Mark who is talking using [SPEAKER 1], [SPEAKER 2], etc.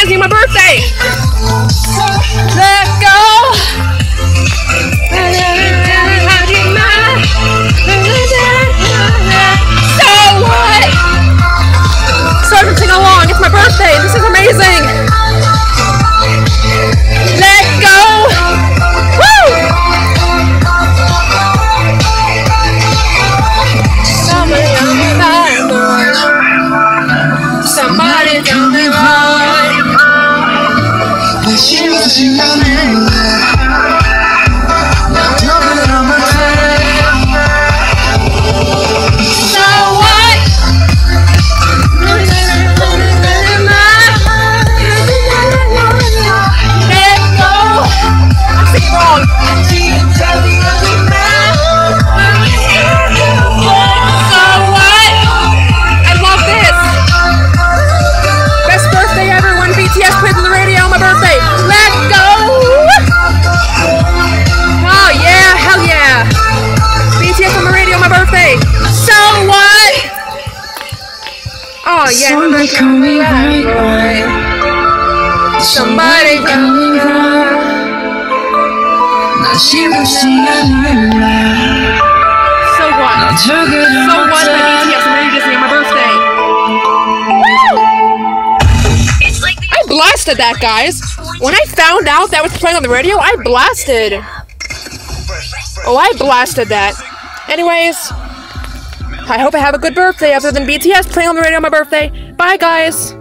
[SPEAKER 1] Disney, my birthday! 心要你爱 yeah.
[SPEAKER 2] Somebody call me right, right.
[SPEAKER 1] Somebody call me
[SPEAKER 2] right. Now she was seeing me right.
[SPEAKER 1] So what?
[SPEAKER 2] Now took
[SPEAKER 1] so what? The BTS and then you my birthday. Woo! I blasted that, guys. When I found out that was playing on the radio, I blasted. Oh, I blasted that. Anyways. I hope I have a good birthday other than BTS playing on the radio on my birthday. Bye, guys.